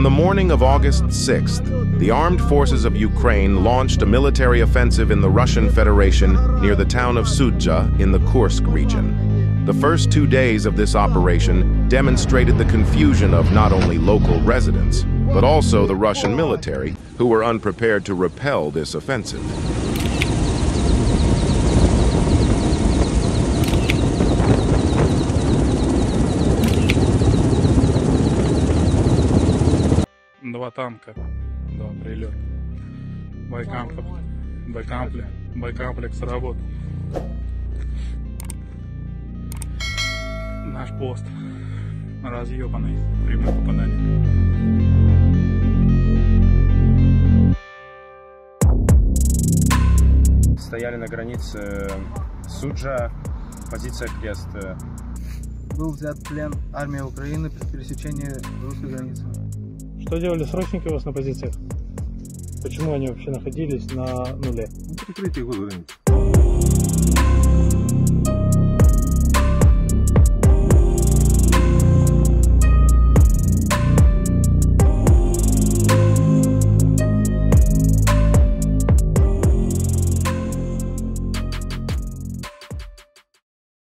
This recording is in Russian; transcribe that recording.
On the morning of August 6th, the armed forces of Ukraine launched a military offensive in the Russian Federation near the town of Sudja in the Kursk region. The first two days of this operation demonstrated the confusion of not only local residents, but also the Russian military, who were unprepared to repel this offensive. Два танка, два прилета. Байкомплект, байкомплект, байкомплекс работал. Наш пост разъебанный, прямое попадание. Стояли на границе Суджа, позиция крест. Был взят в плен армия Украины при пересечении русской границы. Что делали срочники у вас на позициях? Почему они вообще находились на нуле? Ну, прикрытие вызвали.